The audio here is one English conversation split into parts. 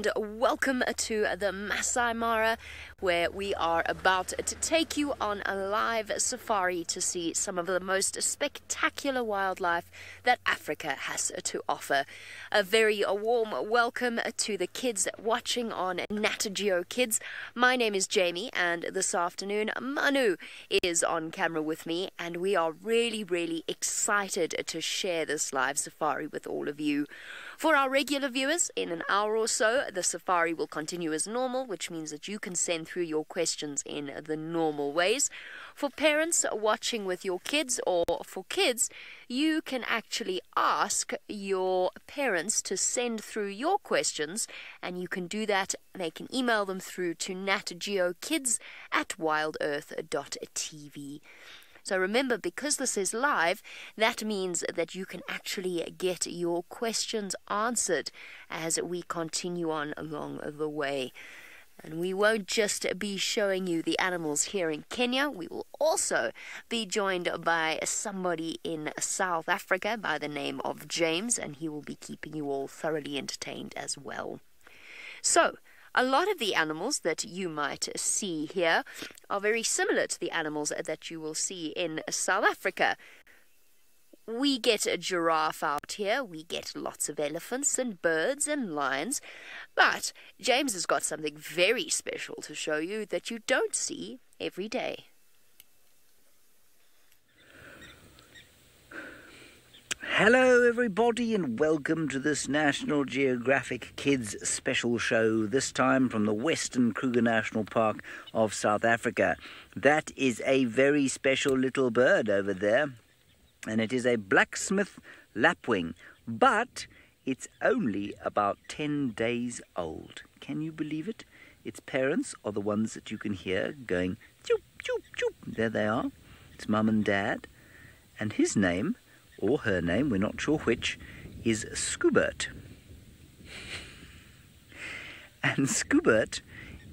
And welcome to the Masai Mara, where we are about to take you on a live safari to see some of the most spectacular wildlife that Africa has to offer. A very warm welcome to the kids watching on Nat Geo Kids. My name is Jamie, and this afternoon Manu is on camera with me, and we are really, really excited to share this live safari with all of you. For our regular viewers, in an hour or so, the safari will continue as normal, which means that you can send through your questions in the normal ways. For parents watching with your kids or for kids, you can actually ask your parents to send through your questions, and you can do that. They can email them through to natgeokids at wildearth.tv. So remember, because this is live, that means that you can actually get your questions answered as we continue on along the way. And we won't just be showing you the animals here in Kenya, we will also be joined by somebody in South Africa by the name of James, and he will be keeping you all thoroughly entertained as well. So, a lot of the animals that you might see here are very similar to the animals that you will see in South Africa. We get a giraffe out here, we get lots of elephants and birds and lions, but James has got something very special to show you that you don't see every day. Hello, everybody, and welcome to this National Geographic Kids special show, this time from the Western Kruger National Park of South Africa. That is a very special little bird over there, and it is a blacksmith lapwing, but it's only about 10 days old. Can you believe it? Its parents are the ones that you can hear going choop, choop, choop. There they are. It's mum and dad. And his name or her name, we're not sure which, is Scoobert. And Scoobert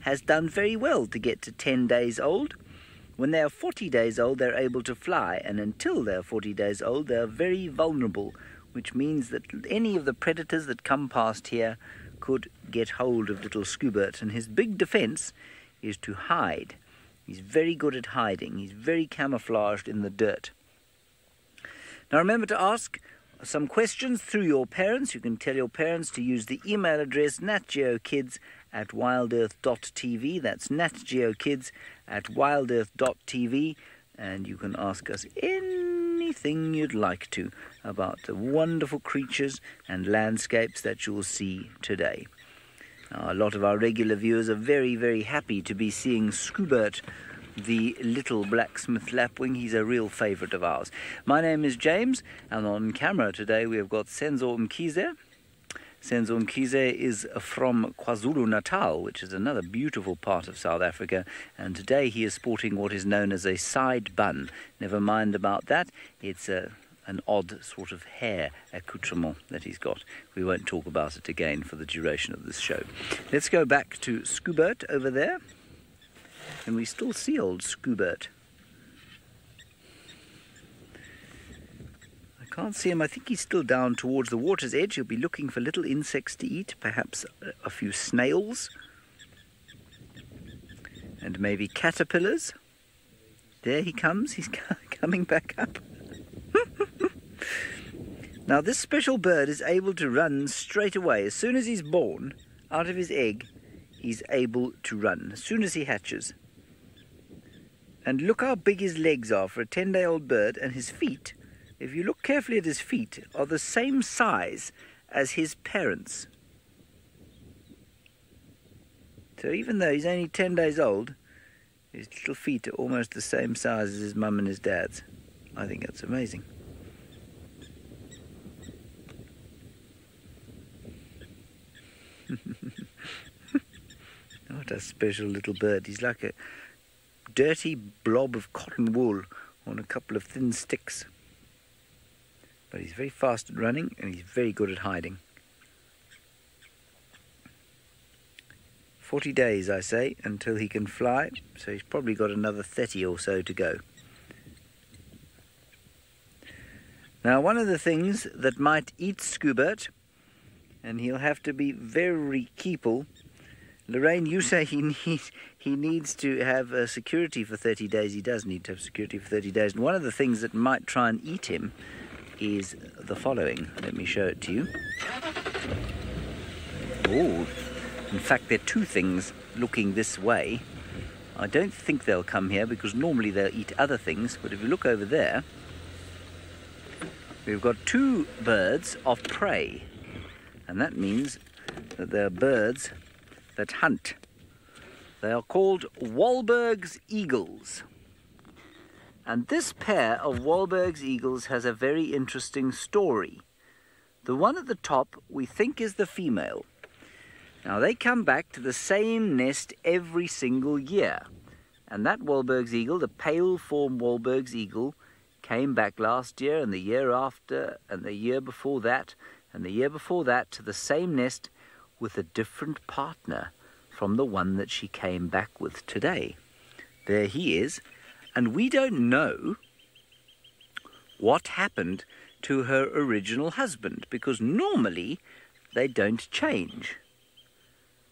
has done very well to get to 10 days old. When they are 40 days old, they're able to fly, and until they're 40 days old, they're very vulnerable, which means that any of the predators that come past here could get hold of little Scoobert, and his big defense is to hide. He's very good at hiding. He's very camouflaged in the dirt. Now remember to ask some questions through your parents. You can tell your parents to use the email address natgeokids at wildearth.tv. That's natgeokids at wildearth.tv. And you can ask us anything you'd like to about the wonderful creatures and landscapes that you'll see today. Now, a lot of our regular viewers are very, very happy to be seeing Scoobert the little blacksmith lapwing. He's a real favourite of ours. My name is James, and on camera today we have got Senzo Mkhize. Senzo Mkhize is from KwaZulu Natal, which is another beautiful part of South Africa, and today he is sporting what is known as a side bun. Never mind about that, it's a an odd sort of hair accoutrement that he's got. We won't talk about it again for the duration of this show. Let's go back to Scoobert over there and we still see old Scoobert. I can't see him. I think he's still down towards the water's edge. He'll be looking for little insects to eat, perhaps a few snails, and maybe caterpillars. There he comes. He's coming back up. now, this special bird is able to run straight away. As soon as he's born, out of his egg, he's able to run. As soon as he hatches. And look how big his legs are for a 10 day old bird, and his feet, if you look carefully at his feet, are the same size as his parents. So even though he's only 10 days old, his little feet are almost the same size as his mum and his dad's. I think that's amazing. Oh, what a special little bird. He's like a dirty blob of cotton wool on a couple of thin sticks. But he's very fast at running and he's very good at hiding. 40 days, I say, until he can fly, so he's probably got another 30 or so to go. Now, one of the things that might eat Scoobert, and he'll have to be very careful. Lorraine, you say he needs he needs to have uh, security for 30 days. He does need to have security for 30 days. And one of the things that might try and eat him is the following. Let me show it to you. Oh, in fact, there are two things looking this way. I don't think they'll come here because normally they'll eat other things. But if you look over there, we've got two birds of prey. And that means that they're birds that hunt. They are called Wahlberg's eagles. And this pair of Wahlberg's eagles has a very interesting story. The one at the top we think is the female. Now they come back to the same nest every single year. And that Wahlberg's eagle, the pale form Wahlberg's eagle, came back last year and the year after and the year before that and the year before that to the same nest with a different partner from the one that she came back with today. There he is, and we don't know what happened to her original husband because normally they don't change.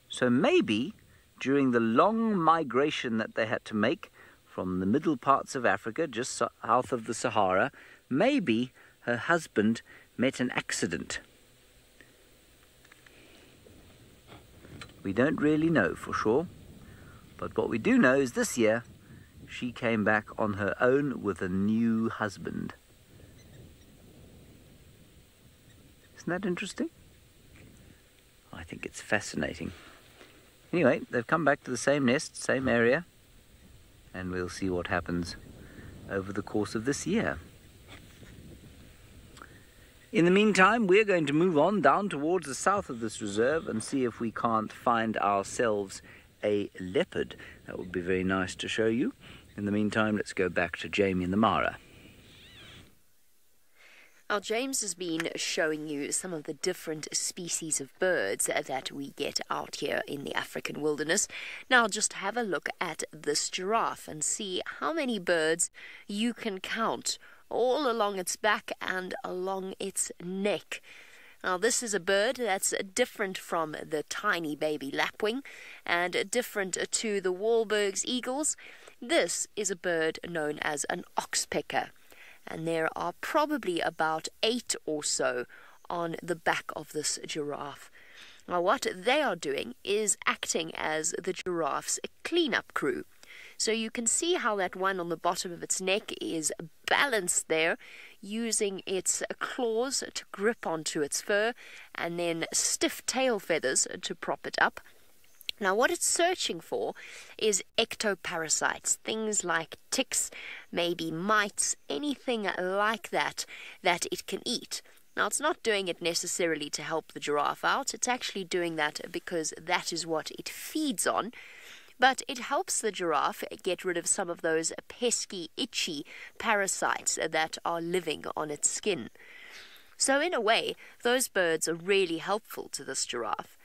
So maybe during the long migration that they had to make from the middle parts of Africa, just south of the Sahara, maybe her husband met an accident We don't really know for sure, but what we do know is this year she came back on her own with a new husband. Isn't that interesting? I think it's fascinating. Anyway, they've come back to the same nest, same area, and we'll see what happens over the course of this year. In the meantime, we're going to move on down towards the south of this reserve and see if we can't find ourselves a leopard. That would be very nice to show you. In the meantime, let's go back to Jamie and the Mara. Now, James has been showing you some of the different species of birds that we get out here in the African wilderness. Now, just have a look at this giraffe and see how many birds you can count all along its back and along its neck. Now, this is a bird that's different from the tiny baby lapwing and different to the Wahlberg's eagles. This is a bird known as an oxpecker, and there are probably about eight or so on the back of this giraffe. Now, what they are doing is acting as the giraffe's cleanup crew. So you can see how that one on the bottom of its neck is balanced there using its claws to grip onto its fur and then stiff tail feathers to prop it up. Now, what it's searching for is ectoparasites, things like ticks, maybe mites, anything like that that it can eat. Now, it's not doing it necessarily to help the giraffe out, it's actually doing that because that is what it feeds on but it helps the giraffe get rid of some of those pesky, itchy parasites that are living on its skin. So, in a way, those birds are really helpful to this giraffe.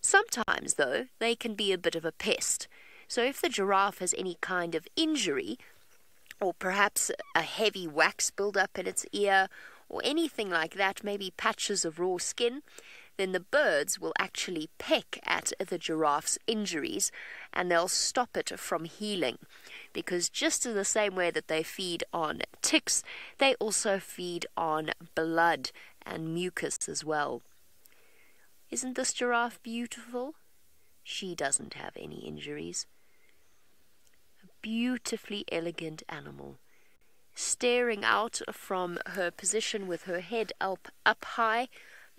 Sometimes, though, they can be a bit of a pest. So, if the giraffe has any kind of injury, or perhaps a heavy wax build-up in its ear, or anything like that, maybe patches of raw skin, then the birds will actually peck at the giraffe's injuries and they'll stop it from healing. Because just in the same way that they feed on ticks, they also feed on blood and mucus as well. Isn't this giraffe beautiful? She doesn't have any injuries. A beautifully elegant animal staring out from her position with her head up, up high,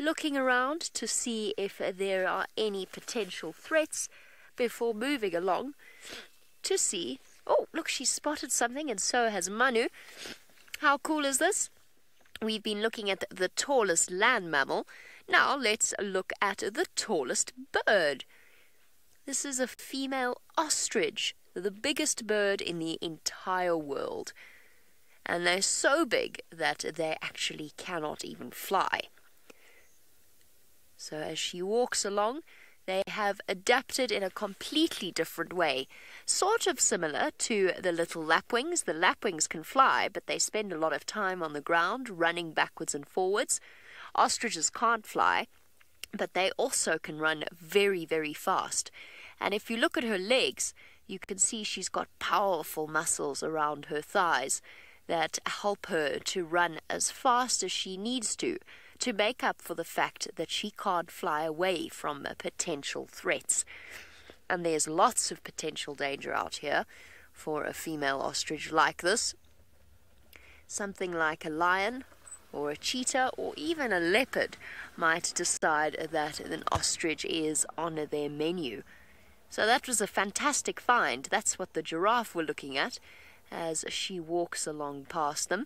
looking around to see if there are any potential threats before moving along to see. Oh, look, she's spotted something, and so has Manu. How cool is this? We've been looking at the tallest land mammal. Now let's look at the tallest bird. This is a female ostrich, the biggest bird in the entire world. And they're so big that they actually cannot even fly. So as she walks along, they have adapted in a completely different way. Sort of similar to the little lapwings. The lapwings can fly, but they spend a lot of time on the ground, running backwards and forwards. Ostriches can't fly, but they also can run very, very fast. And if you look at her legs, you can see she's got powerful muscles around her thighs that help her to run as fast as she needs to, to make up for the fact that she can't fly away from potential threats. And there's lots of potential danger out here for a female ostrich like this. Something like a lion or a cheetah or even a leopard might decide that an ostrich is on their menu. So that was a fantastic find. That's what the giraffe were looking at as she walks along past them.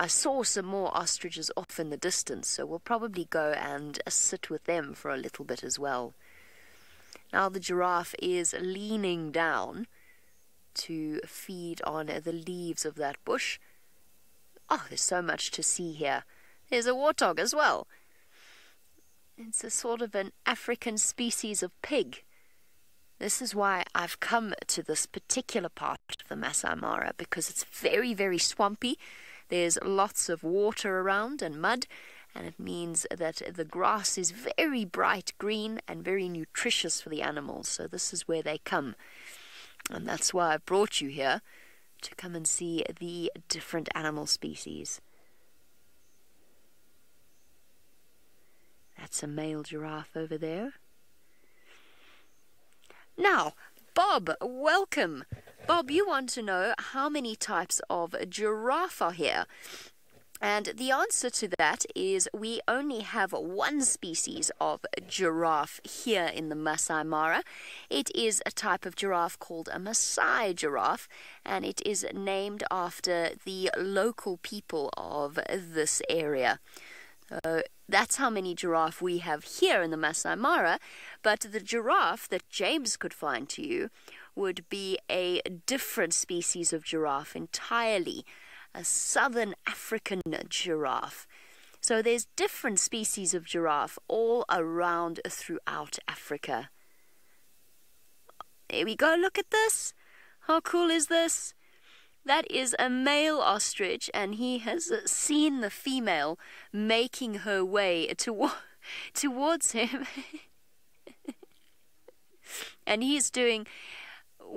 I saw some more ostriches off in the distance, so we'll probably go and sit with them for a little bit as well. Now the giraffe is leaning down to feed on the leaves of that bush. Oh, there's so much to see here. There's a warthog as well. It's a sort of an African species of pig. This is why I've come to this particular part of the Masai Mara because it's very, very swampy. There's lots of water around and mud, and it means that the grass is very bright green and very nutritious for the animals. So, this is where they come. And that's why I've brought you here to come and see the different animal species. That's a male giraffe over there. Now, Bob, welcome. Bob, you want to know how many types of giraffe are here. And the answer to that is we only have one species of giraffe here in the Masai Mara. It is a type of giraffe called a Maasai giraffe, and it is named after the local people of this area. Uh, that's how many giraffe we have here in the Masai Mara, but the giraffe that James could find to you would be a different species of giraffe entirely a southern African giraffe. So there's different species of giraffe all around throughout Africa. Here we go, look at this. How cool is this? That is a male ostrich, and he has seen the female making her way to, towards him. and he's doing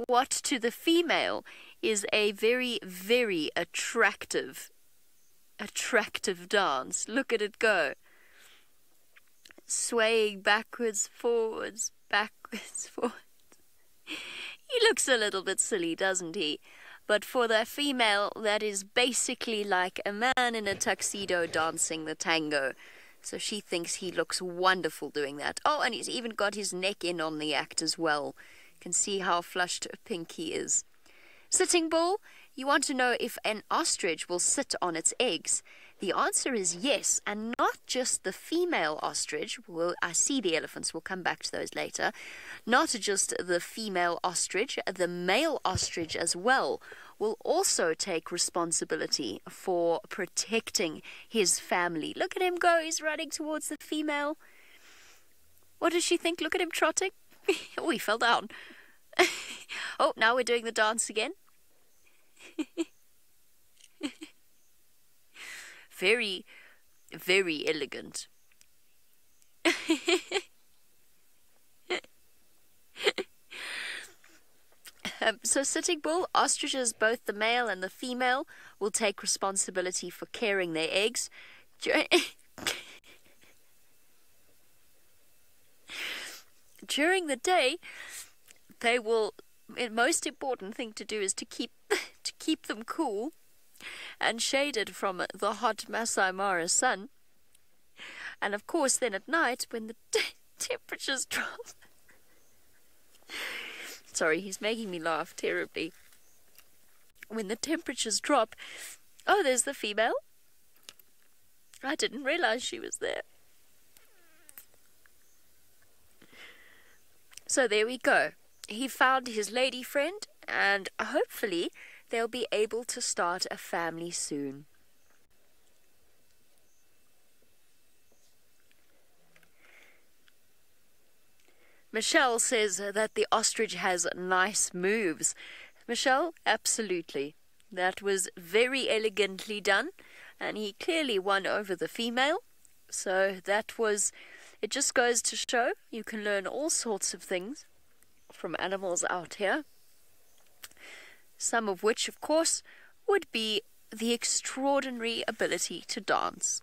what to the female is a very, very attractive, attractive dance. Look at it go. Swaying backwards, forwards, backwards, forwards. He looks a little bit silly, doesn't he? But for the female, that is basically like a man in a tuxedo dancing the tango. So she thinks he looks wonderful doing that. Oh, and he's even got his neck in on the act as well. Can see how flushed pink he is. Sitting Bull, you want to know if an ostrich will sit on its eggs. The answer is yes, and not just the female ostrich. Well, I see the elephants. We'll come back to those later. Not just the female ostrich, the male ostrich as well will also take responsibility for protecting his family. Look at him go. He's running towards the female. What does she think? Look at him trotting. he fell down. oh, now we're doing the dance again. very, very elegant. um, so, Sitting Bull, ostriches, both the male and the female, will take responsibility for caring their eggs. During the day, they will. The most important thing to do is to keep to keep them cool and shaded from the hot Masai Mara sun. And of course, then at night, when the temperatures drop. Sorry, he's making me laugh terribly. When the temperatures drop. Oh, there's the female. I didn't realize she was there. So there we go. He found his lady friend, and hopefully they'll be able to start a family soon. Michelle says that the ostrich has nice moves. Michelle, absolutely. That was very elegantly done, and he clearly won over the female. So that was It just goes to show you can learn all sorts of things from animals out here. Some of which, of course, would be the extraordinary ability to dance.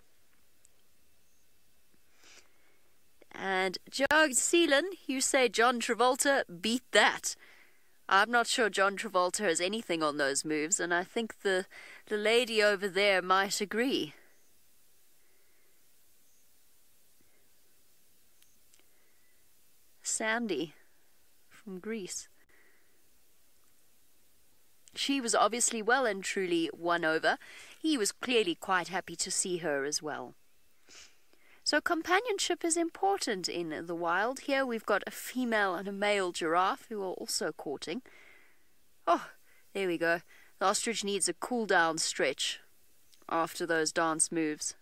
And Jörg Seelan, you say John Travolta beat that. I'm not sure John Travolta has anything on those moves, and I think the the lady over there might agree. Sandy from Greece. She was obviously well and truly won over. He was clearly quite happy to see her as well. So companionship is important in the wild. Here we've got a female and a male giraffe who are also courting. Oh, there we go. The ostrich needs a cool down stretch after those dance moves.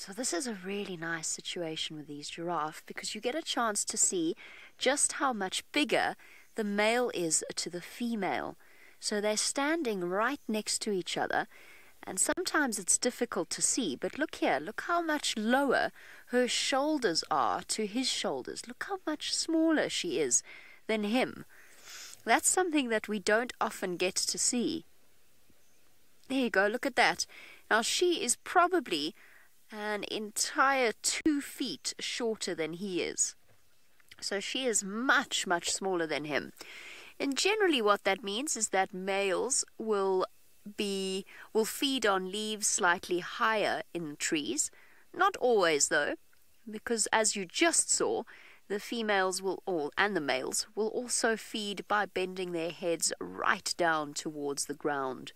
So this is a really nice situation with these giraffe because you get a chance to see just how much bigger the male is to the female. So they're standing right next to each other and sometimes it's difficult to see, but look here, look how much lower her shoulders are to his shoulders. Look how much smaller she is than him. That's something that we don't often get to see. There you go, look at that. Now she is probably an entire two feet shorter than he is. So she is much, much smaller than him. And generally, what that means is that males will be will feed on leaves slightly higher in trees. Not always, though, because as you just saw, the females will all and the males will also feed by bending their heads right down towards the ground.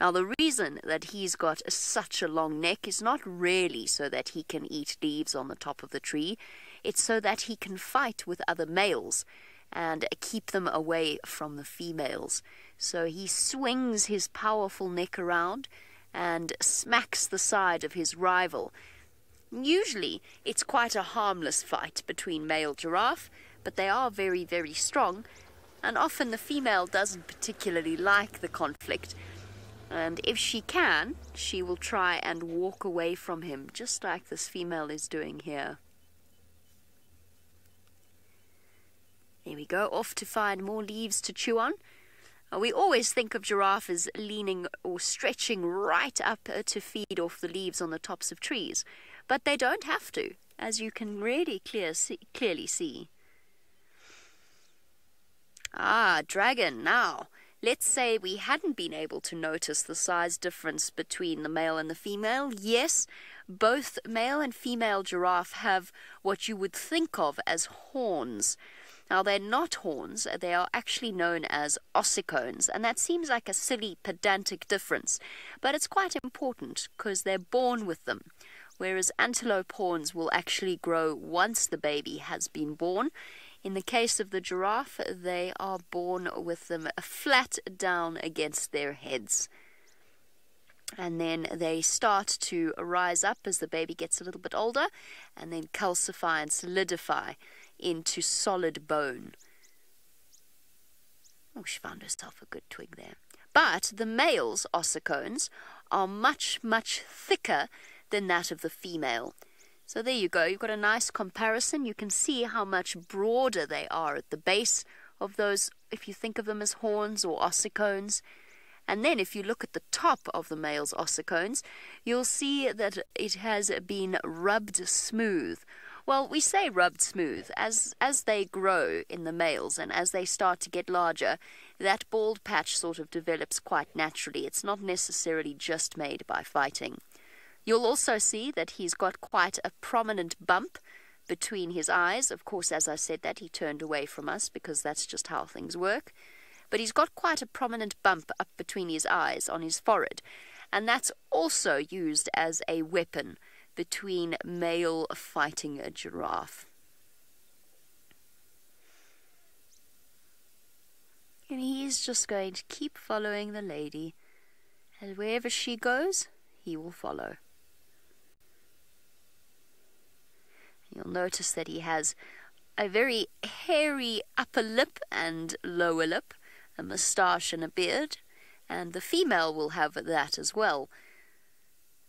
Now, the reason that he's got such a long neck is not really so that he can eat leaves on the top of the tree, it's so that he can fight with other males and keep them away from the females. So he swings his powerful neck around and smacks the side of his rival. Usually, it's quite a harmless fight between male giraffe, but they are very, very strong, and often the female doesn't particularly like the conflict and if she can, she will try and walk away from him, just like this female is doing here. There we go, off to find more leaves to chew on. Uh, we always think of giraffe as leaning or stretching right up uh, to feed off the leaves on the tops of trees, but they don't have to, as you can really clear see, clearly see. Ah, dragon, now. Let's say we hadn't been able to notice the size difference between the male and the female. Yes, both male and female giraffe have what you would think of as horns. Now, they're not horns, they are actually known as ossicones, and that seems like a silly, pedantic difference, but it's quite important because they're born with them, whereas antelope horns will actually grow once the baby has been born. In the case of the giraffe, they are born with them flat down against their heads. And then they start to rise up as the baby gets a little bit older and then calcify and solidify into solid bone. Oh, she found herself a good twig there. But the male's ossicones are much, much thicker than that of the female. So there you go. You've got a nice comparison. You can see how much broader they are at the base of those, if you think of them as horns or ossicones. And then if you look at the top of the male's ossicones, you'll see that it has been rubbed smooth. Well, we say rubbed smooth. As, as they grow in the males and as they start to get larger, that bald patch sort of develops quite naturally. It's not necessarily just made by fighting. You'll also see that he's got quite a prominent bump between his eyes. Of course, as I said that, he turned away from us because that's just how things work. But he's got quite a prominent bump up between his eyes on his forehead, and that's also used as a weapon between male fighting a giraffe. And he's just going to keep following the lady, and wherever she goes, he will follow. You'll notice that he has a very hairy upper lip and lower lip, a moustache and a beard, and the female will have that as well.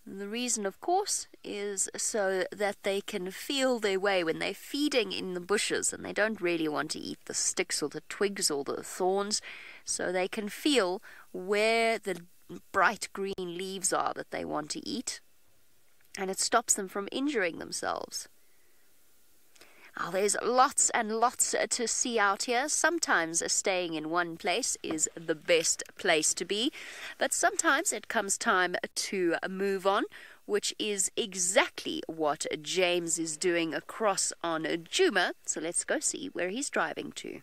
The reason, of course, is so that they can feel their way when they're feeding in the bushes and they don't really want to eat the sticks or the twigs or the thorns, so they can feel where the bright green leaves are that they want to eat, and it stops them from injuring themselves. Oh, there's lots and lots to see out here. Sometimes staying in one place is the best place to be, but sometimes it comes time to move on, which is exactly what James is doing across on Juma. So let's go see where he's driving to.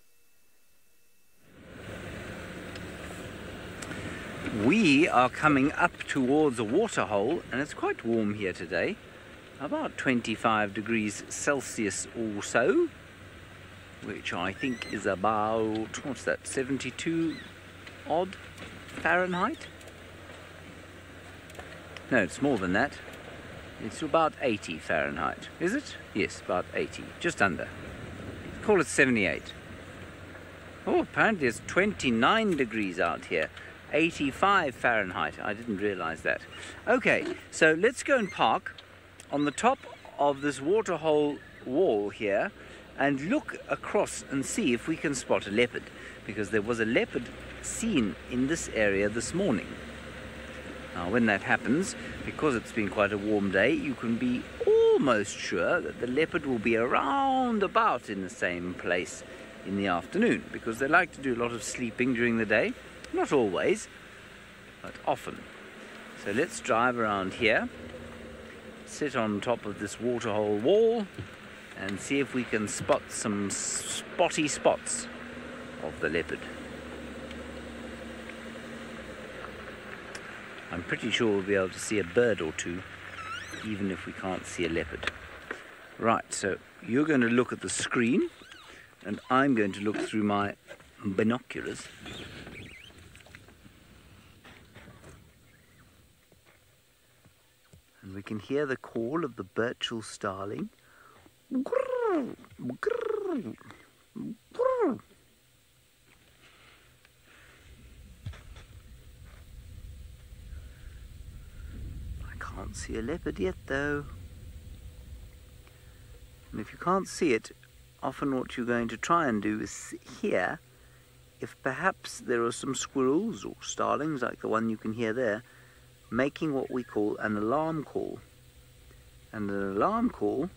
We are coming up towards a waterhole, and it's quite warm here today about 25 degrees Celsius or so, which I think is about, what's that, 72 odd Fahrenheit? No, it's more than that. It's about 80 Fahrenheit. Is it? Yes, about 80. Just under. Call it 78. Oh, apparently it's 29 degrees out here. 85 Fahrenheit. I didn't realize that. Okay, so let's go and park on the top of this waterhole wall here and look across and see if we can spot a leopard because there was a leopard seen in this area this morning. Now when that happens, because it's been quite a warm day, you can be almost sure that the leopard will be around about in the same place in the afternoon because they like to do a lot of sleeping during the day. Not always, but often. So let's drive around here sit on top of this waterhole wall and see if we can spot some spotty spots of the leopard. I'm pretty sure we'll be able to see a bird or two even if we can't see a leopard. Right, so you're going to look at the screen and I'm going to look through my binoculars we can hear the call of the Burchell starling. I can't see a leopard yet though. And if you can't see it, often what you're going to try and do is hear if perhaps there are some squirrels or starlings like the one you can hear there making what we call an alarm call. And an alarm call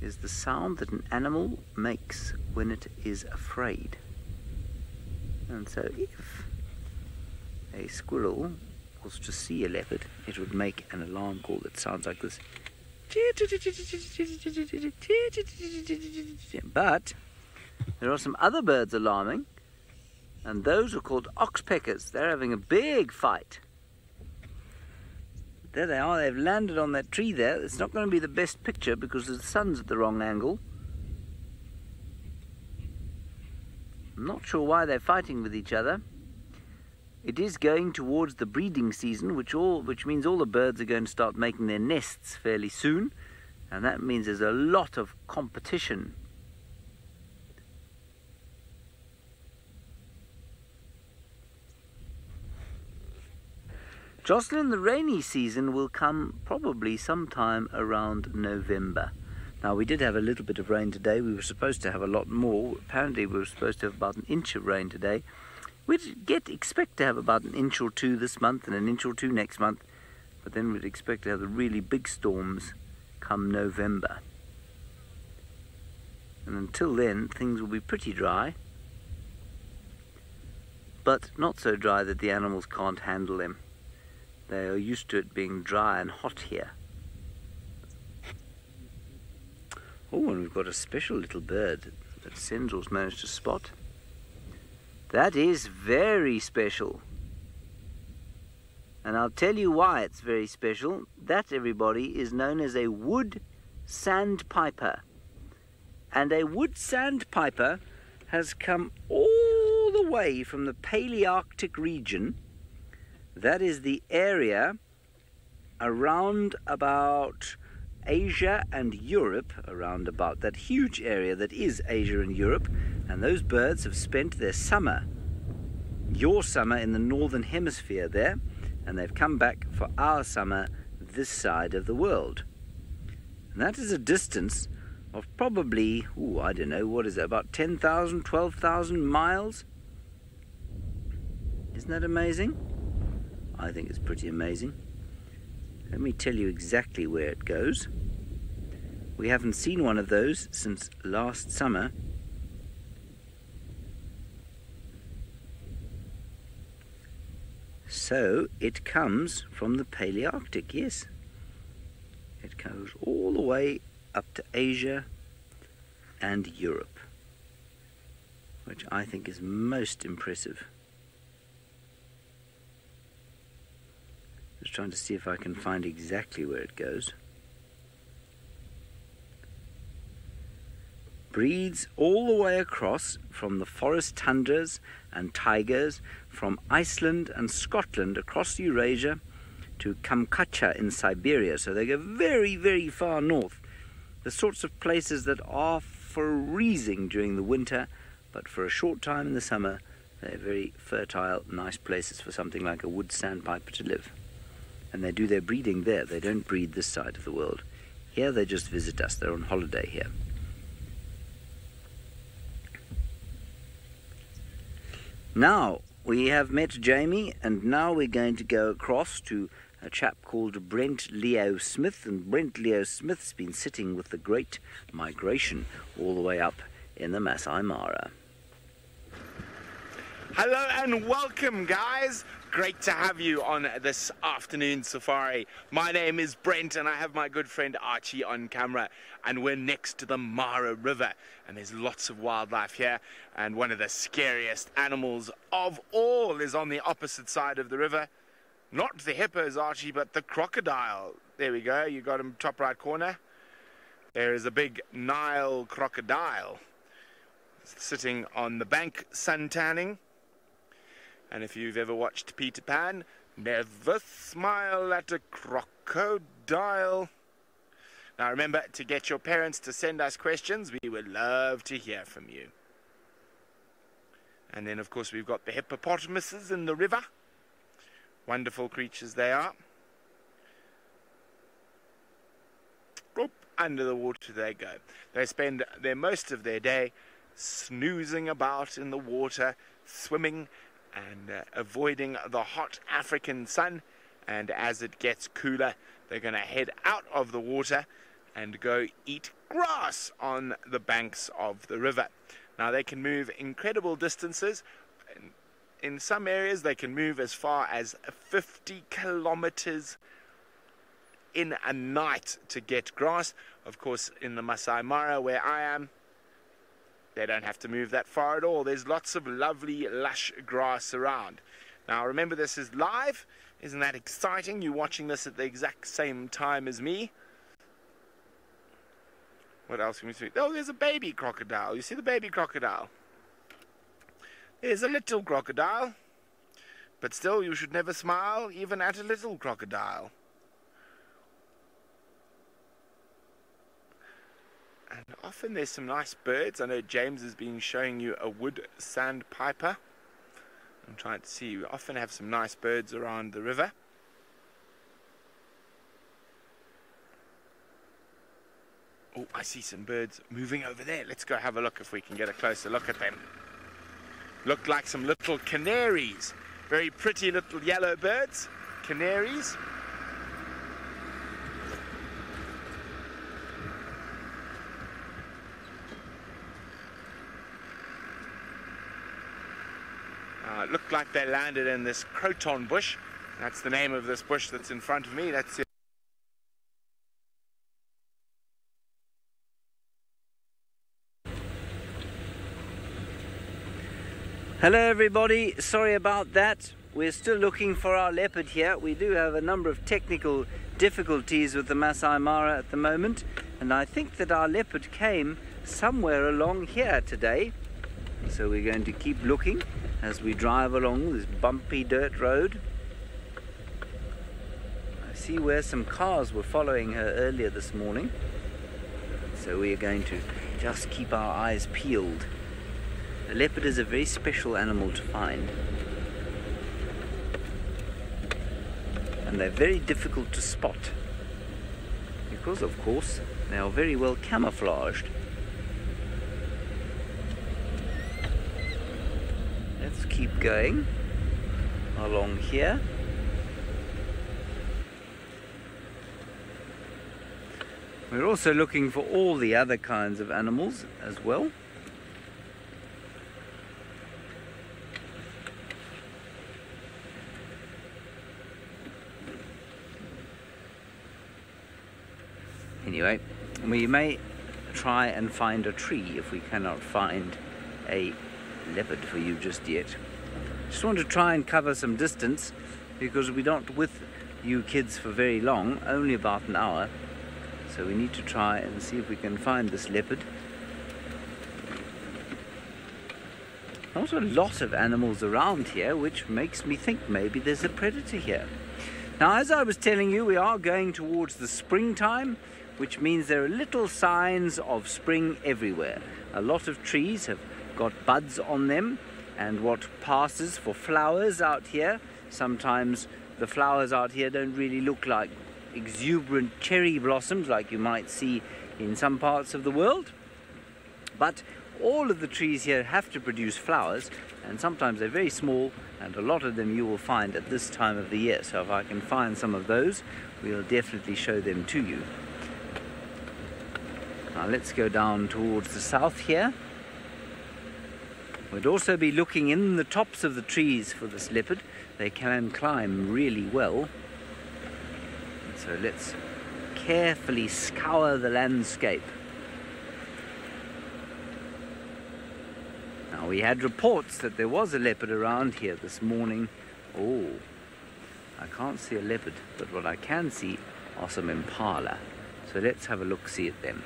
is the sound that an animal makes when it is afraid. And so if a squirrel was to see a leopard, it would make an alarm call that sounds like this. But there are some other birds alarming, and those are called oxpeckers. They're having a big fight. There they are, they've landed on that tree there. It's not going to be the best picture because the sun's at the wrong angle. I'm not sure why they're fighting with each other. It is going towards the breeding season, which all which means all the birds are going to start making their nests fairly soon, and that means there's a lot of competition Jocelyn, the rainy season will come probably sometime around November. Now, we did have a little bit of rain today. We were supposed to have a lot more. Apparently, we were supposed to have about an inch of rain today. We'd get expect to have about an inch or two this month and an inch or two next month, but then we'd expect to have the really big storms come November. And until then, things will be pretty dry, but not so dry that the animals can't handle them. They are used to it being dry and hot here. Oh, and we've got a special little bird that Senzo's managed to spot. That is very special. And I'll tell you why it's very special. That, everybody, is known as a wood sandpiper. And a wood sandpiper has come all the way from the Palearctic region that is the area around about Asia and Europe, around about that huge area that is Asia and Europe, and those birds have spent their summer your summer in the northern hemisphere there, and they've come back for our summer this side of the world. And that is a distance of probably, ooh, I don't know, what is it, about 10,000, 12,000 miles? Isn't that amazing? I think it's pretty amazing. Let me tell you exactly where it goes. We haven't seen one of those since last summer. So it comes from the Palearctic, yes. It goes all the way up to Asia and Europe, which I think is most impressive. Just trying to see if I can find exactly where it goes. breeds all the way across from the forest tundras and taigas, from Iceland and Scotland across Eurasia to Kamchatka in Siberia. So they go very, very far north. The sorts of places that are freezing during the winter, but for a short time in the summer, they're very fertile, nice places for something like a wood sandpiper to live. And they do their breeding there. They don't breed this side of the world. Here they just visit us. They're on holiday here. Now, we have met Jamie, and now we're going to go across to a chap called Brent Leo Smith. And Brent Leo Smith's been sitting with the Great Migration all the way up in the Masai Mara. Hello and welcome, guys. Great to have you on this afternoon safari. My name is Brent and I have my good friend Archie on camera and we're next to the Mara River and there's lots of wildlife here and one of the scariest animals of all is on the opposite side of the river. Not the hippos, Archie, but the crocodile. There we go, you got him top right corner. There is a big Nile crocodile sitting on the bank sun tanning. And if you've ever watched Peter Pan, never smile at a crocodile. Now remember to get your parents to send us questions. We would love to hear from you. And then, of course, we've got the hippopotamuses in the river. Wonderful creatures they are. Oop, under the water they go. They spend their most of their day snoozing about in the water, swimming and uh, avoiding the hot African sun. And as it gets cooler, they're going to head out of the water and go eat grass on the banks of the river. Now, they can move incredible distances. In some areas, they can move as far as 50 kilometers in a night to get grass. Of course, in the Masai Mara, where I am, they don't have to move that far at all. There's lots of lovely, lush grass around. Now, remember, this is live. Isn't that exciting? You're watching this at the exact same time as me. What else can we see? Oh, there's a baby crocodile. You see the baby crocodile? There's a little crocodile. But still, you should never smile, even at a little crocodile. And often there's some nice birds. I know James has been showing you a wood sandpiper. I'm trying to see. We often have some nice birds around the river. Oh, I see some birds moving over there. Let's go have a look if we can get a closer look at them. Look like some little canaries. Very pretty little yellow birds. Canaries. Uh, looked like they landed in this croton bush. That's the name of this bush that's in front of me. That's it. Hello everybody, sorry about that. We're still looking for our leopard here. We do have a number of technical difficulties with the Masai Mara at the moment and I think that our leopard came somewhere along here today. So we're going to keep looking as we drive along this bumpy dirt road. I see where some cars were following her earlier this morning. So we are going to just keep our eyes peeled. A leopard is a very special animal to find. And they're very difficult to spot. Because, of course, they are very well camouflaged. Keep going along here. We're also looking for all the other kinds of animals as well. Anyway, we may try and find a tree if we cannot find a leopard for you just yet. Just want to try and cover some distance because we're not with you kids for very long, only about an hour. So we need to try and see if we can find this leopard. Not a lot of animals around here, which makes me think maybe there's a predator here. Now, as I was telling you, we are going towards the springtime, which means there are little signs of spring everywhere. A lot of trees have got buds on them, and what passes for flowers out here, sometimes the flowers out here don't really look like exuberant cherry blossoms like you might see in some parts of the world. But all of the trees here have to produce flowers and sometimes they're very small and a lot of them you will find at this time of the year. So if I can find some of those, we'll definitely show them to you. Now let's go down towards the south here. We'd also be looking in the tops of the trees for this leopard. They can climb really well. So let's carefully scour the landscape. Now we had reports that there was a leopard around here this morning. Oh, I can't see a leopard, but what I can see are some impala. So let's have a look see at them.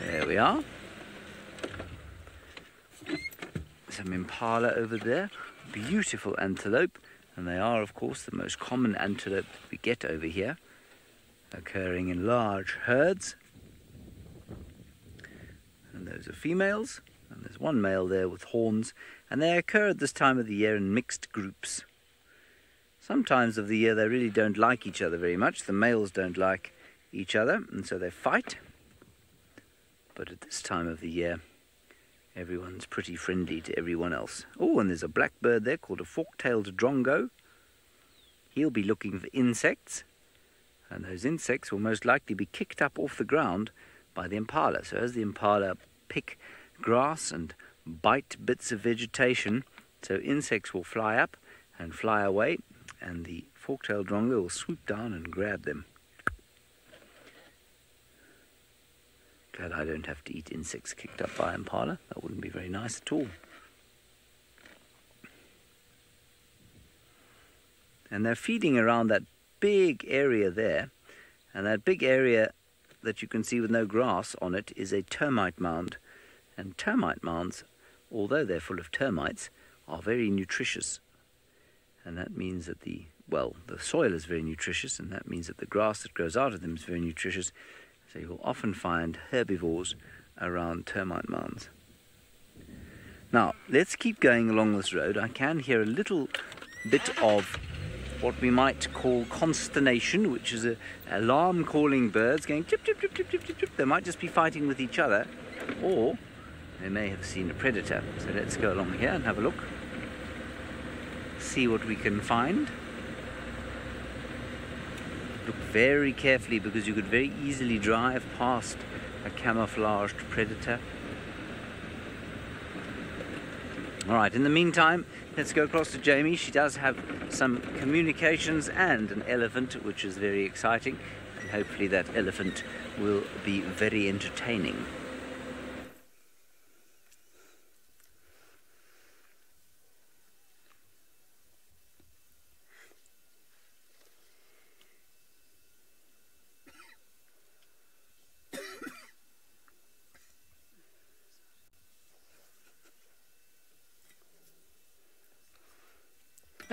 There we are. Some impala over there. Beautiful antelope. And they are, of course, the most common antelope we get over here, occurring in large herds. And those are females, and there's one male there with horns, and they occur at this time of the year in mixed groups. Sometimes of the year they really don't like each other very much. The males don't like each other, and so they fight. But at this time of the year, Everyone's pretty friendly to everyone else. Oh, and there's a blackbird there called a fork-tailed drongo. He'll be looking for insects, and those insects will most likely be kicked up off the ground by the impala. So as the impala pick grass and bite bits of vegetation, so insects will fly up and fly away, and the fork-tailed drongo will swoop down and grab them. Glad I don't have to eat insects kicked up by impala. That wouldn't be very nice at all. And they're feeding around that big area there. And that big area that you can see with no grass on it is a termite mound. And termite mounds, although they're full of termites, are very nutritious. And that means that the, well, the soil is very nutritious, and that means that the grass that grows out of them is very nutritious. So you'll often find herbivores around termite mounds. Now, let's keep going along this road. I can hear a little bit of what we might call consternation, which is a alarm calling birds going chip, chip, chip, chip, chip, chip, chip. They might just be fighting with each other, or they may have seen a predator. So let's go along here and have a look. See what we can find. Look very carefully because you could very easily drive past a camouflaged predator. All right, in the meantime, let's go across to Jamie. She does have some communications and an elephant, which is very exciting. And hopefully that elephant will be very entertaining.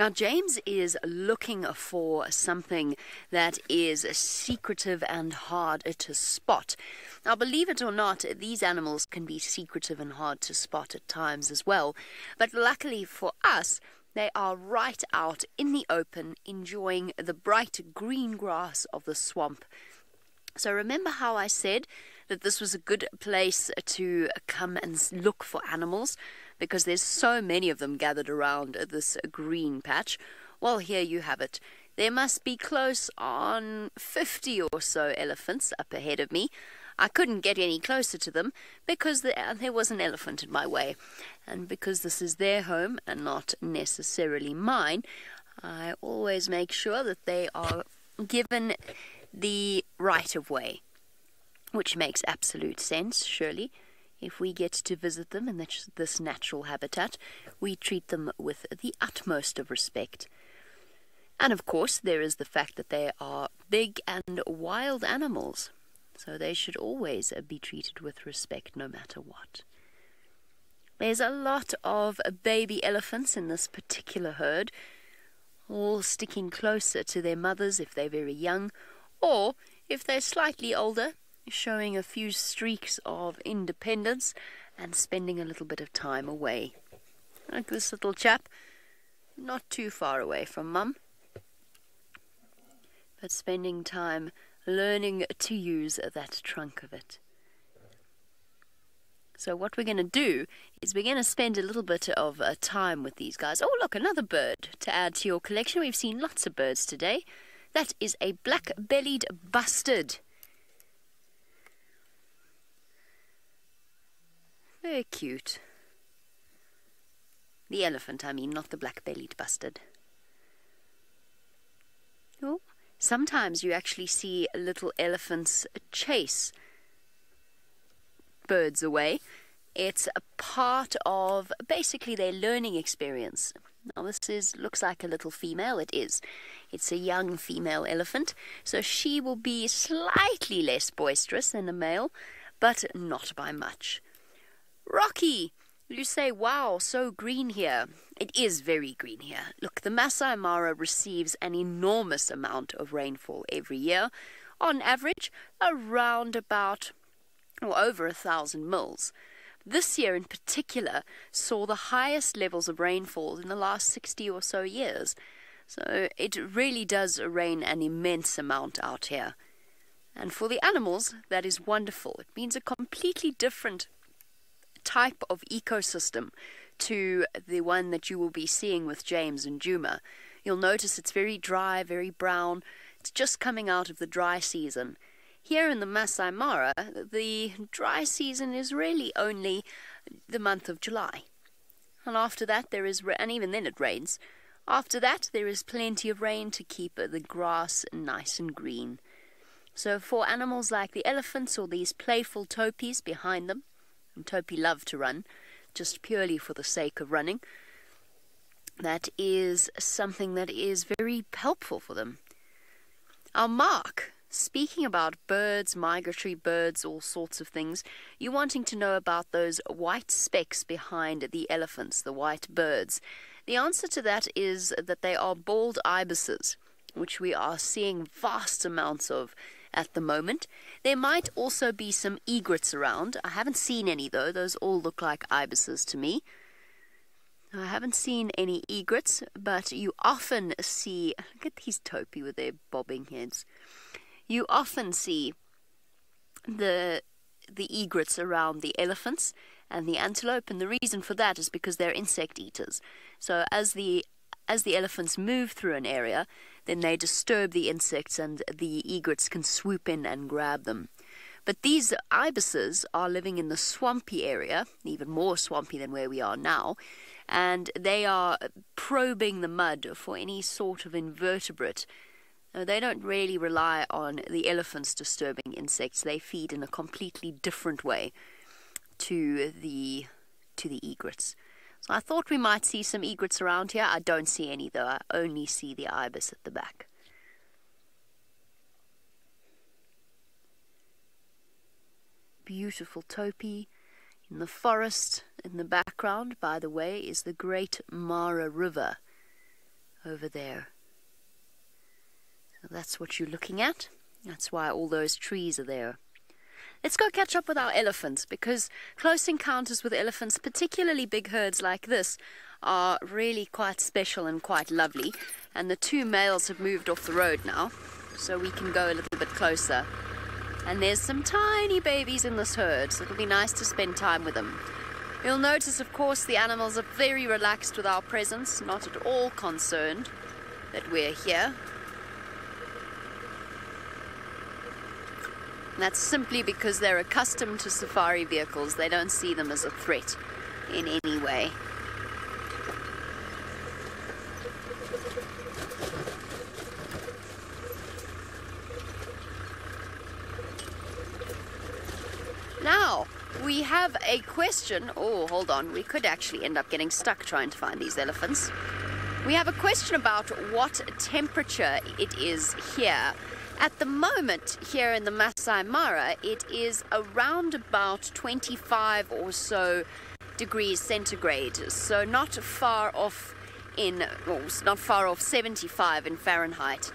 Now, James is looking for something that is secretive and hard to spot. Now, believe it or not, these animals can be secretive and hard to spot at times as well. But luckily for us, They are right out in the open, enjoying the bright green grass of the swamp. So remember how I said that this was a good place to come and look for animals because there's so many of them gathered around this green patch. Well, here you have it. There must be close on 50 or so elephants up ahead of me. I couldn't get any closer to them because uh, there was an elephant in my way. And because this is their home and not necessarily mine, I always make sure that they are given the right of way, which makes absolute sense, surely. If we get to visit them in this natural habitat, we treat them with the utmost of respect. And of course, there is the fact that they are big and wild animals so they should always be treated with respect no matter what. There's a lot of baby elephants in this particular herd, all sticking closer to their mothers if they're very young, or if they're slightly older, showing a few streaks of independence and spending a little bit of time away. Like this little chap, not too far away from mum, but spending time learning to use that trunk of it. So what we're going to do is we're going to spend a little bit of uh, time with these guys. Oh, look, another bird to add to your collection. We've seen lots of birds today. That is a black-bellied bustard. Very cute. The elephant, I mean, not the black-bellied bustard. Oh, Sometimes you actually see little elephants chase birds away. It's a part of basically their learning experience. Now this is looks like a little female. It is. It's a young female elephant, so she will be slightly less boisterous than a male, but not by much. Rocky, you say, wow, so green here. It is very green here. Look, the Masai Mara receives an enormous amount of rainfall every year. On average, around about or over a thousand mils. This year in particular saw the highest levels of rainfall in the last 60 or so years. So it really does rain an immense amount out here. And for the animals, that is wonderful. It means a completely different type of ecosystem to the one that you will be seeing with James and Djuma. You'll notice it's very dry, very brown. It's just coming out of the dry season. Here in the Masai Mara, the dry season is really only the month of July. And after that, there is, and even then it rains. After that, there is plenty of rain to keep the grass nice and green. So, for animals like the elephants or these playful topis behind them, and Topi love to run, just purely for the sake of running. That is something that is very helpful for them. Our Mark, speaking about birds, migratory birds, all sorts of things, you're wanting to know about those white specks behind the elephants, the white birds. The answer to that is that they are bald ibises, which we are seeing vast amounts of at the moment. There might also be some egrets around. I haven't seen any though. Those all look like ibises to me. I haven't seen any egrets, but you often see. Look at these topi with their bobbing heads. You often see the the egrets around the elephants and the antelope, and the reason for that is because they're insect eaters. So as the as the elephants move through an area, then they disturb the insects and the egrets can swoop in and grab them. But these ibises are living in the swampy area, even more swampy than where we are now, and they are probing the mud for any sort of invertebrate. Now, they don't really rely on the elephants disturbing insects. They feed in a completely different way to the to the egrets. So I thought we might see some egrets around here. I don't see any though. I only see the ibis at the back. Beautiful topi. In the forest in the background, by the way, is the Great Mara River over there. So that's what you're looking at. That's why all those trees are there. Let's go catch up with our elephants because close encounters with elephants, particularly big herds like this, are really quite special and quite lovely. And the two males have moved off the road now, so we can go a little bit closer. And there's some tiny babies in this herd, so it'll be nice to spend time with them. You'll notice, of course, the animals are very relaxed with our presence, not at all concerned that we're here. That's simply because they're accustomed to safari vehicles. They don't see them as a threat in any way. Now, we have a question. Oh, hold on. We could actually end up getting stuck trying to find these elephants. We have a question about what temperature it is here. At the moment, here in the Masai Mara, it is around about 25 or so degrees centigrade, so not far off in, well, not far off 75 in Fahrenheit.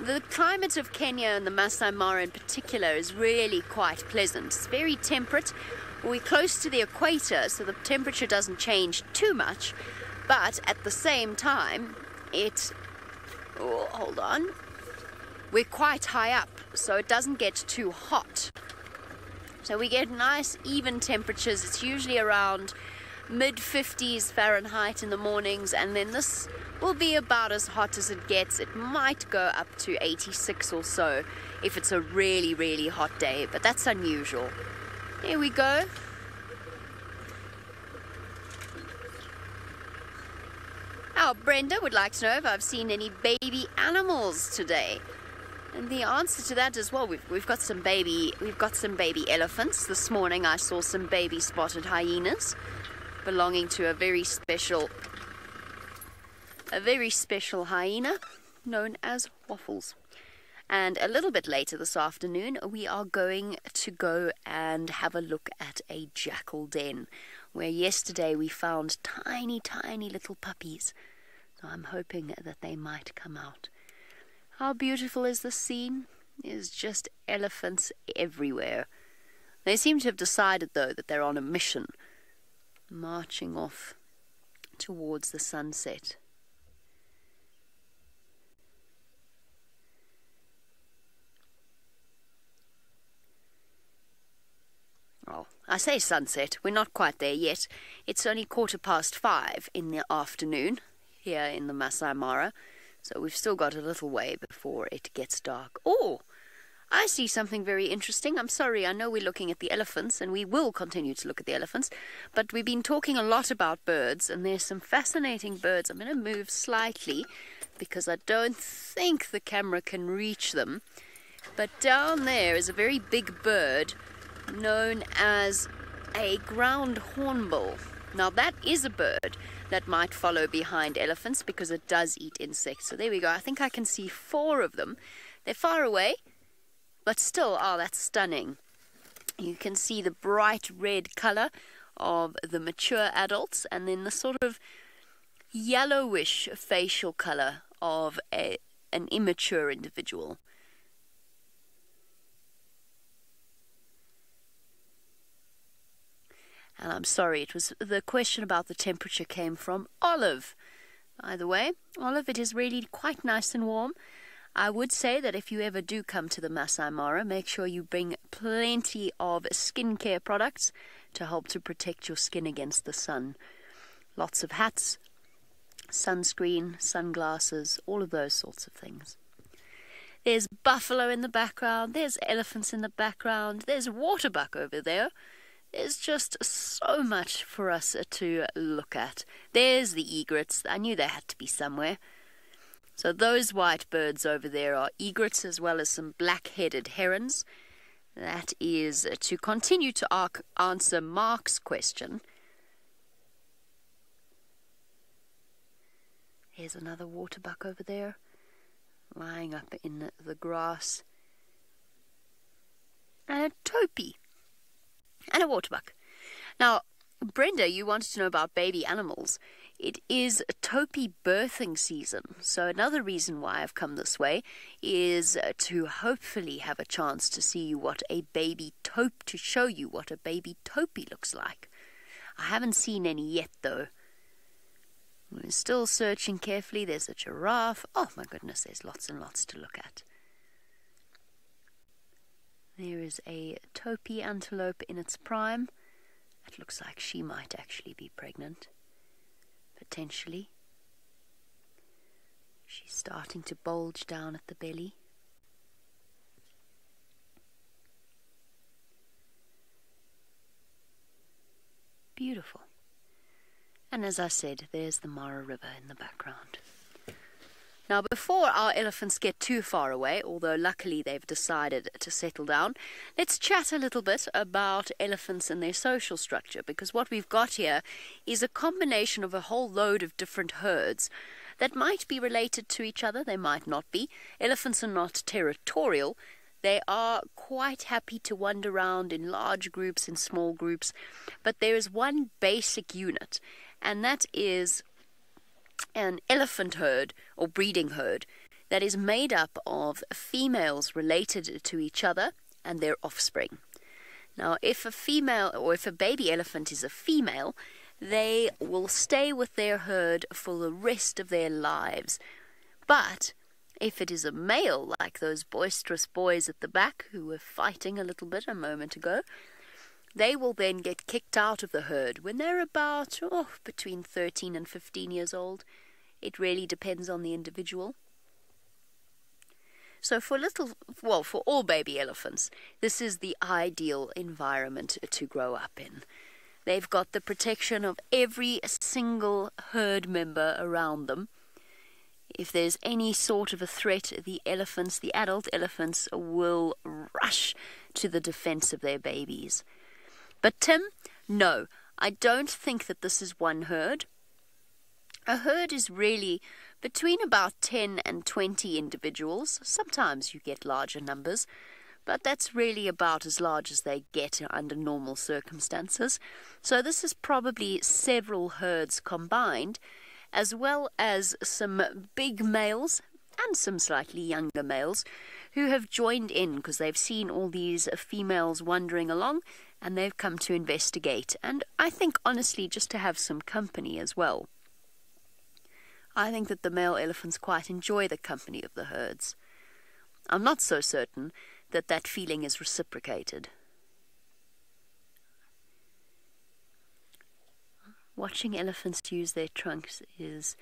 The climate of Kenya and the Masai Mara in particular is really quite pleasant. It's very temperate. We're close to the equator, so the temperature doesn't change too much, but at the same time, it. Oh, hold on. We're quite high up, so it doesn't get too hot. So we get nice, even temperatures. It's usually around mid 50s Fahrenheit in the mornings, and then this will be about as hot as it gets. It might go up to 86 or so if it's a really, really hot day, but that's unusual. Here we go. Now, Brenda would like to know if I've seen any baby animals today. And the answer to that is well, we've, we've got some baby we've got some baby elephants. This morning I saw some baby spotted hyenas belonging to a very special a very special hyena known as Waffles. And a little bit later this afternoon, we are going to go and have a look at a jackal den, where yesterday we found tiny, tiny little puppies. So I'm hoping that they might come out. How beautiful is the scene? There's just elephants everywhere. They seem to have decided, though, that they're on a mission, marching off towards the sunset. Well, I say sunset. We're not quite there yet. It's only quarter past five in the afternoon here in the Masai Mara, so we've still got a little way before it gets dark. Oh, I see something very interesting. I'm sorry, I know we're looking at the elephants, and we will continue to look at the elephants, but we've been talking a lot about birds, and there's some fascinating birds. I'm going to move slightly because I don't think the camera can reach them. But down there is a very big bird known as a ground hornbill. Now, that is a bird that might follow behind elephants because it does eat insects. So, there we go. I think I can see four of them. They're far away, but still, oh, that's stunning. You can see the bright red color of the mature adults and then the sort of yellowish facial color of a, an immature individual. And I'm sorry, it was the question about the temperature came from Olive. By the way, Olive, it is really quite nice and warm. I would say that if you ever do come to the Masai Mara, make sure you bring plenty of skincare products to help to protect your skin against the sun. Lots of hats, sunscreen, sunglasses, all of those sorts of things. There's buffalo in the background, there's elephants in the background, there's waterbuck over there. There's just so much for us to look at. There's the egrets. I knew they had to be somewhere. So those white birds over there are egrets as well as some black-headed herons. That is to continue to answer Mark's question. Here's another waterbuck over there, lying up in the grass. And a topi and a waterbuck. Now, Brenda, you wanted to know about baby animals. It is Topi birthing season, so another reason why I've come this way is uh, to hopefully have a chance to see what a baby taupe, to show you what a baby topi looks like. I haven't seen any yet though. We're still searching carefully. There's a giraffe. Oh my goodness, there's lots and lots to look at. There is a topi antelope in its prime. It looks like she might actually be pregnant. Potentially. She's starting to bulge down at the belly. Beautiful. And as I said, there's the Mara River in the background. Now, before our elephants get too far away, although luckily they've decided to settle down, let's chat a little bit about elephants and their social structure, because what we've got here is a combination of a whole load of different herds that might be related to each other, they might not be. Elephants are not territorial. They are quite happy to wander around in large groups, in small groups, but there is one basic unit, and that is an elephant herd or breeding herd that is made up of females related to each other and their offspring. Now, if a female or if a baby elephant is a female, they will stay with their herd for the rest of their lives. But if it is a male, like those boisterous boys at the back who were fighting a little bit a moment ago, they will then get kicked out of the herd when they're about oh, between 13 and 15 years old. It really depends on the individual. So for little, well, for all baby elephants, this is the ideal environment to grow up in. They've got the protection of every single herd member around them. If there's any sort of a threat, the elephants, the adult elephants, will rush to the defense of their babies. But Tim, no, I don't think that this is one herd. A herd is really between about 10 and 20 individuals. Sometimes you get larger numbers, but that's really about as large as they get under normal circumstances. So this is probably several herds combined, as well as some big males and some slightly younger males who have joined in because they've seen all these females wandering along and they've come to investigate, and I think honestly just to have some company as well. I think that the male elephants quite enjoy the company of the herds. I'm not so certain that that feeling is reciprocated. Watching elephants use their trunks is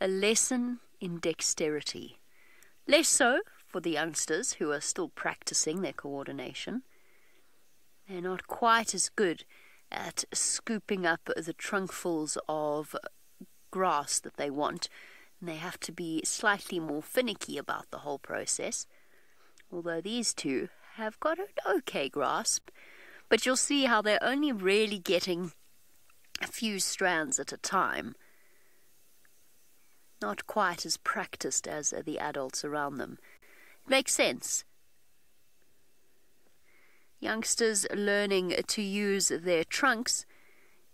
a lesson in dexterity. Less so for the youngsters who are still practicing their coordination. They're not quite as good at scooping up the trunkfuls of grass that they want, and they have to be slightly more finicky about the whole process. Although these two have got an okay grasp, but you'll see how they're only really getting a few strands at a time. Not quite as practiced as the adults around them. It makes sense youngsters learning to use their trunks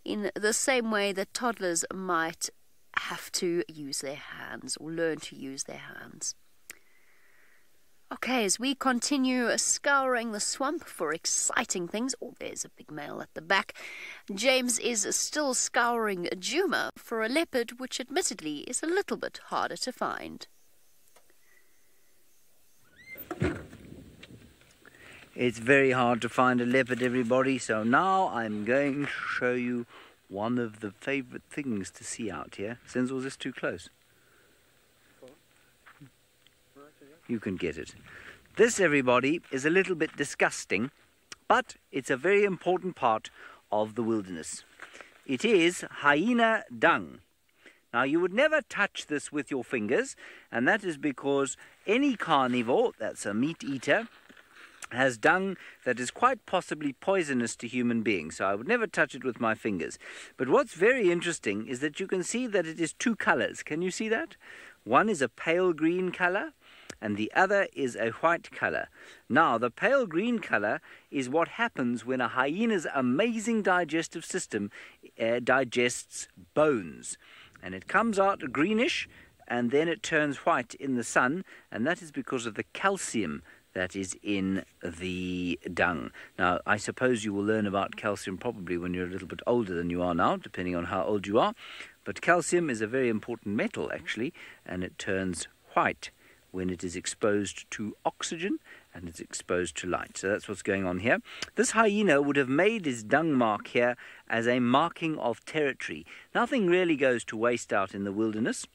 in the same way that toddlers might have to use their hands or learn to use their hands. Okay, as we continue scouring the swamp for exciting things, oh, there's a big male at the back. James is still scouring Djuma for a leopard, which admittedly is a little bit harder to find. It's very hard to find a leopard, everybody, so now I'm going to show you one of the favorite things to see out here. Since was this too close? You can get it. This, everybody, is a little bit disgusting, but it's a very important part of the wilderness. It is hyena dung. Now, you would never touch this with your fingers, and that is because any carnivore, that's a meat eater, has dung that is quite possibly poisonous to human beings, so I would never touch it with my fingers. But what's very interesting is that you can see that it is two colors. Can you see that? One is a pale green color and the other is a white color. Now, the pale green color is what happens when a hyena's amazing digestive system uh, digests bones. and it comes out greenish and then it turns white in the sun, and that is because of the calcium that is in the dung. Now, I suppose you will learn about calcium probably when you're a little bit older than you are now, depending on how old you are. But calcium is a very important metal, actually, and it turns white when it is exposed to oxygen and it's exposed to light. So that's what's going on here. This hyena would have made his dung mark here as a marking of territory. Nothing really goes to waste out in the wilderness,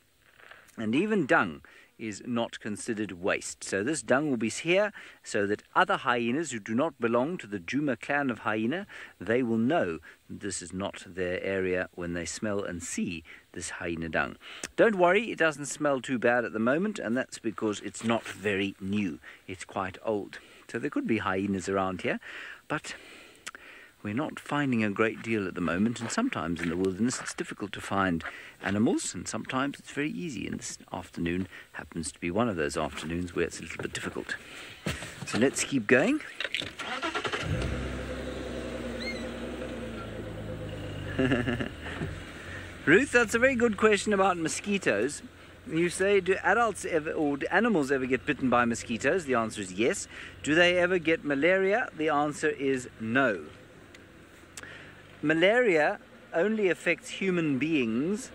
and even dung is not considered waste. So this dung will be here so that other hyenas who do not belong to the Djuma clan of hyena, they will know this is not their area when they smell and see this hyena dung. Don't worry, it doesn't smell too bad at the moment, and that's because it's not very new. It's quite old. So there could be hyenas around here, but we're not finding a great deal at the moment, and sometimes in the wilderness it's difficult to find animals, and sometimes it's very easy. And this afternoon happens to be one of those afternoons where it's a little bit difficult. So let's keep going. Ruth, that's a very good question about mosquitoes. You say, do adults ever, or do animals ever get bitten by mosquitoes? The answer is yes. Do they ever get malaria? The answer is no. Malaria only affects human beings.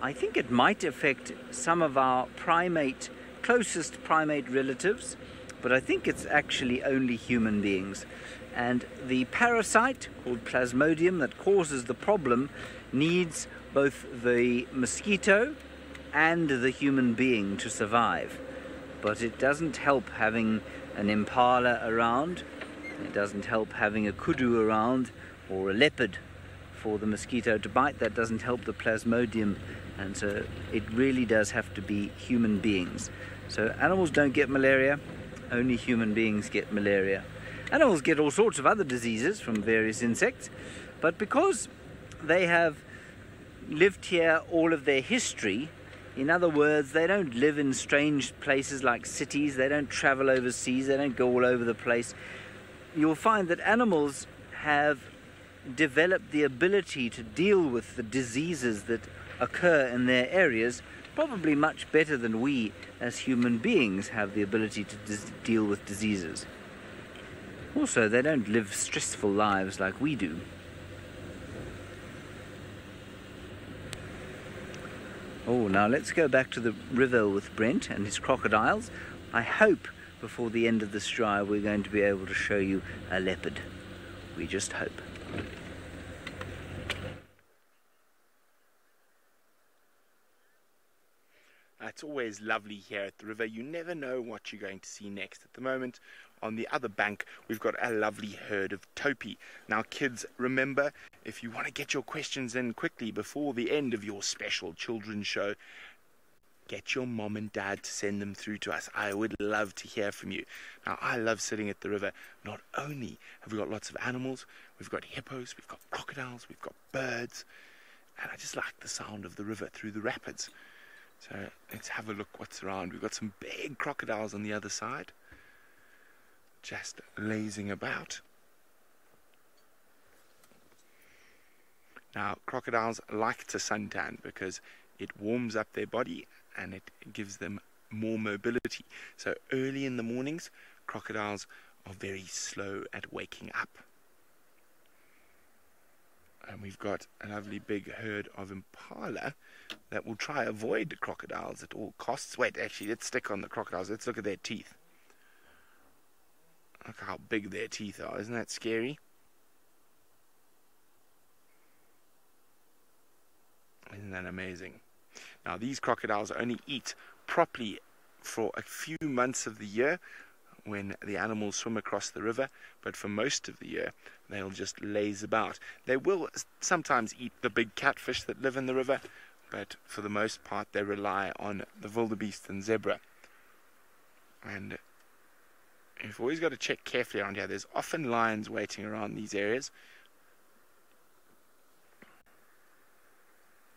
I think it might affect some of our primate, closest primate relatives, but I think it's actually only human beings. And the parasite called Plasmodium that causes the problem needs both the mosquito and the human being to survive. But it doesn't help having an impala around, it doesn't help having a kudu around or a leopard for the mosquito to bite. That doesn't help the plasmodium, and so it really does have to be human beings. So animals don't get malaria, only human beings get malaria. Animals get all sorts of other diseases from various insects, but because they have lived here all of their history, in other words, they don't live in strange places like cities, they don't travel overseas, they don't go all over the place. You'll find that animals have developed the ability to deal with the diseases that occur in their areas probably much better than we as human beings have the ability to deal with diseases. Also, they don't live stressful lives like we do. Oh, now let's go back to the river with Brent and his crocodiles. I hope before the end of this drive we're going to be able to show you a leopard. We just hope. Uh, it's always lovely here at the river. You never know what you're going to see next. At the moment, on the other bank, we've got a lovely herd of topi. Now, kids, remember, if you want to get your questions in quickly before the end of your special children's show, get your mom and dad to send them through to us. I would love to hear from you. Now, I love sitting at the river. Not only have we got lots of animals, we've got hippos, we've got crocodiles, we've got birds, and I just like the sound of the river through the rapids. So let's have a look what's around. We've got some big crocodiles on the other side, just lazing about. Now, crocodiles like to suntan because it warms up their body and it gives them more mobility. So early in the mornings, crocodiles are very slow at waking up. And we've got a lovely big herd of impala that will try avoid the crocodiles at all costs. Wait, actually, let's stick on the crocodiles. Let's look at their teeth. Look how big their teeth are. Isn't that scary? Isn't that amazing? Now, these crocodiles only eat properly for a few months of the year when the animals swim across the river, but for most of the year they'll just laze about. They will sometimes eat the big catfish that live in the river, but for the most part they rely on the wildebeest and zebra. And you've always got to check carefully around here. There's often lions waiting around these areas.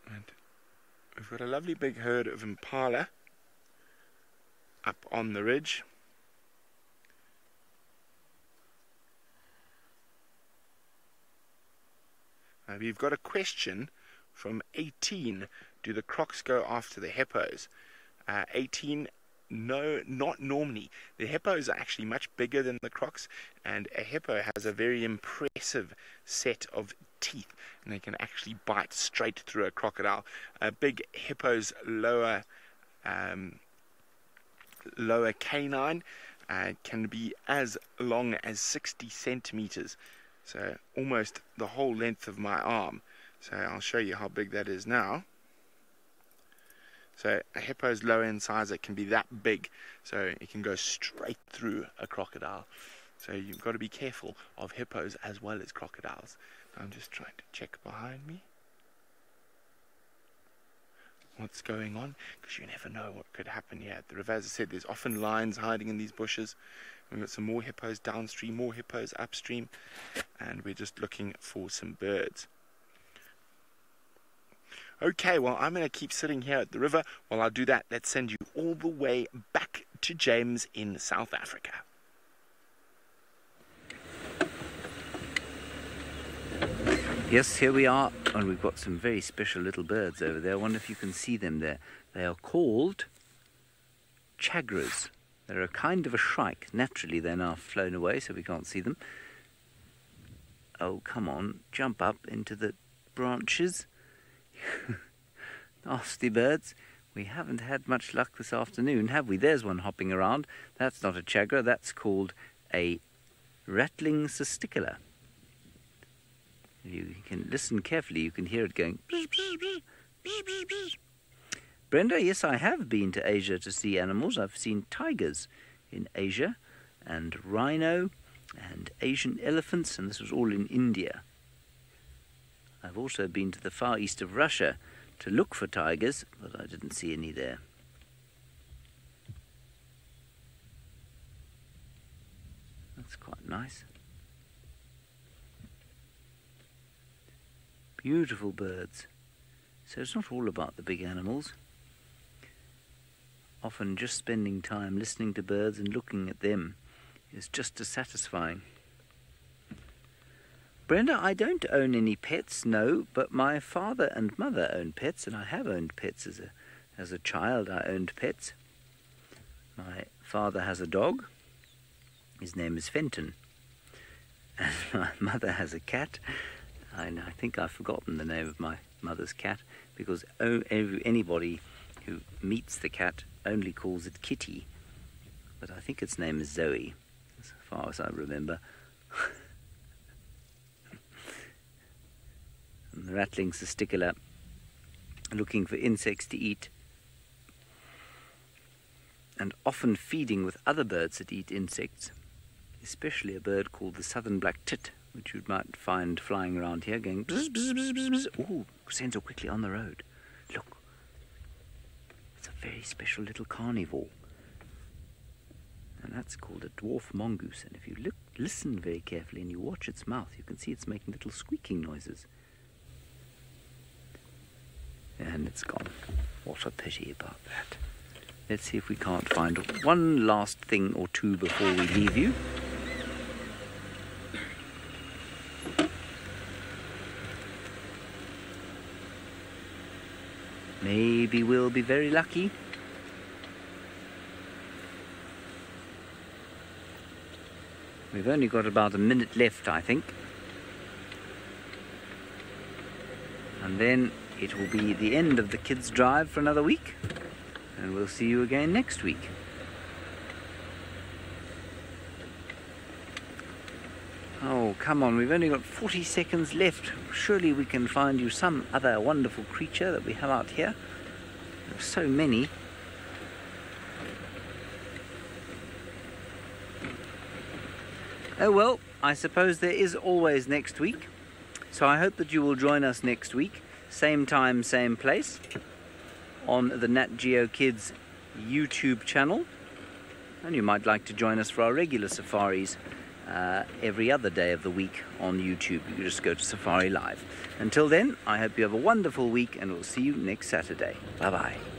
And we've got a lovely big herd of impala up on the ridge. Uh, we've got a question from 18 do the crocs go after the hippos? Uh, 18, no, not normally. The hippos are actually much bigger than the crocs, and a hippo has a very impressive set of teeth, and they can actually bite straight through a crocodile. A big hippo's lower um, lower canine uh, can be as long as 60 centimeters, so almost the whole length of my arm. So I'll show you how big that is now. So a hippo's lower incisor can be that big, so it can go straight through a crocodile. So you've got to be careful of hippos as well as crocodiles. I'm just trying to check behind me what's going on because you never know what could happen here the river. Said, there's often lions hiding in these bushes. We've got some more hippos downstream, more hippos upstream, and we're just looking for some birds. Okay, well, I'm going to keep sitting here at the river. While I do that, let's send you all the way back to James in South Africa. Yes, here we are, and we've got some very special little birds over there. I wonder if you can see them there. They are called tchagras. They're a kind of a shrike. Naturally, they're now flown away, so we can't see them. Oh, come on, jump up into the branches. Nasty birds. We haven't had much luck this afternoon, have we? There's one hopping around. That's not a tchagra, that's called a rattling cisticola you can listen carefully, you can hear it going. Brenda, yes, I have been to Asia to see animals. I've seen tigers in Asia, and rhino, and Asian elephants, and this was all in India. I've also been to the far east of Russia to look for tigers, but I didn't see any there. That's quite nice. Beautiful birds. So it's not all about the big animals. Often just spending time listening to birds and looking at them is just as satisfying. Brenda, I don't own any pets, no, but my father and mother own pets, and I have owned pets as a, as a child. I owned pets. My father has a dog. His name is Fenton. And my mother has a cat. I, I think I've forgotten the name of my mother's cat because anybody who meets the cat only calls it Kitty. But I think its name is Zoe, as far as I remember. and the rattling cisticola looking for insects to eat and often feeding with other birds that eat insects, especially a bird called the southern black tit, which you might find flying around here, going bzz, bzz, bzz, bzz, bzz. Ooh, so quickly on the road. Look, it's a very special little carnivore. And that's called a dwarf mongoose. And if you look, listen very carefully and you watch its mouth, you can see it's making little squeaking noises. And it's gone. What a pity about that. Let's see if we can't find one last thing or two before we leave you. Maybe we'll be very lucky. We've only got about a minute left, I think. And then it will be the end of the kids' drive for another week. And we'll see you again next week. Oh, come on, we've only got 40 seconds left. Surely we can find you some other wonderful creature that we have out here. So many. Oh well, I suppose there is always next week. So I hope that you will join us next week. Same time, same place. On the Nat Geo Kids YouTube channel. And you might like to join us for our regular safaris uh, every other day of the week on YouTube. You just go to Safari Live. Until then, I hope you have a wonderful week and we'll see you next Saturday. Bye bye.